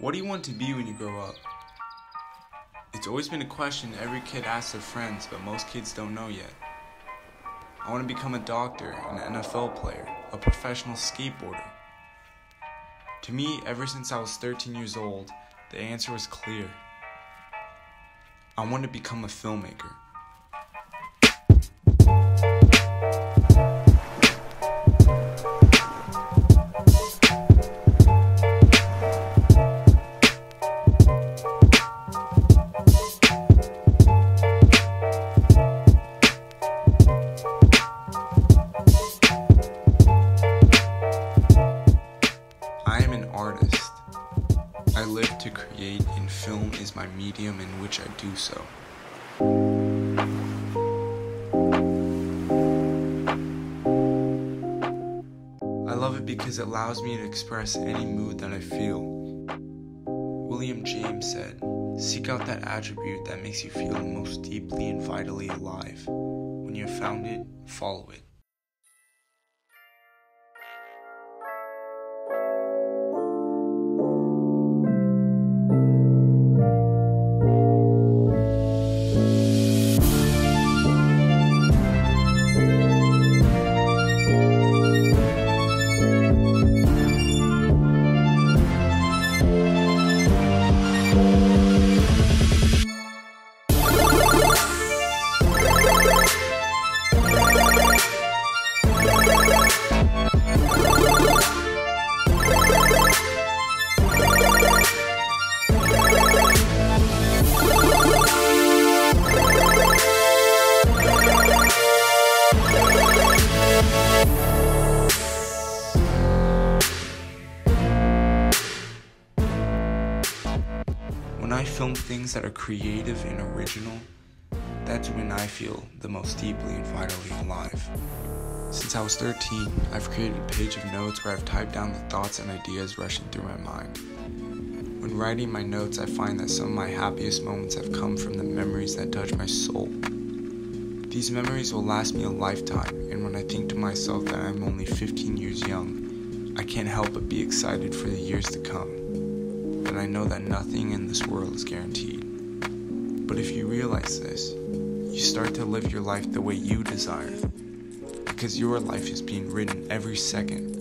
What do you want to be when you grow up? It's always been a question every kid asks their friends, but most kids don't know yet. I want to become a doctor, an NFL player, a professional skateboarder. To me, ever since I was 13 years old, the answer was clear. I want to become a filmmaker. Medium in which I do so. I love it because it allows me to express any mood that I feel. William James said, Seek out that attribute that makes you feel most deeply and vitally alive. When you have found it, follow it. When I film things that are creative and original, that's when I feel the most deeply and vitally alive. Since I was 13, I've created a page of notes where I've typed down the thoughts and ideas rushing through my mind. When writing my notes, I find that some of my happiest moments have come from the memories that touch my soul. These memories will last me a lifetime, and when I think to myself that I'm only 15 years young, I can't help but be excited for the years to come. But I know that nothing in this world is guaranteed. But if you realize this, you start to live your life the way you desire. Because your life is being written every second.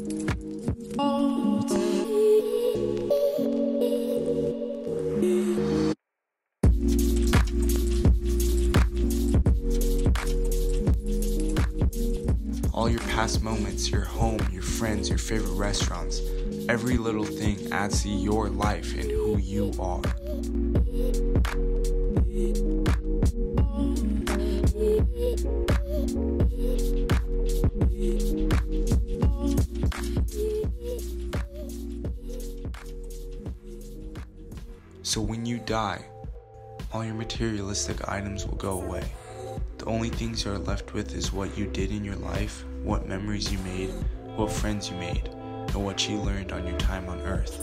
All your past moments, your home, your friends, your favorite restaurants, every little thing adds to your life and who you are. So when you die, all your materialistic items will go away. The only things you are left with is what you did in your life, what memories you made, what friends you made, and what you learned on your time on earth.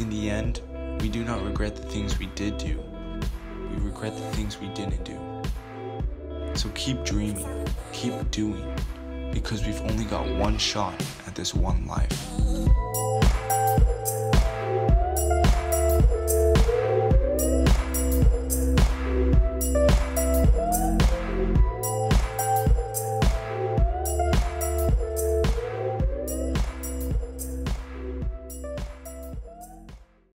In the end, we do not regret the things we did do, we regret the things we didn't do. So keep dreaming, keep doing, because we've only got one shot at this one life.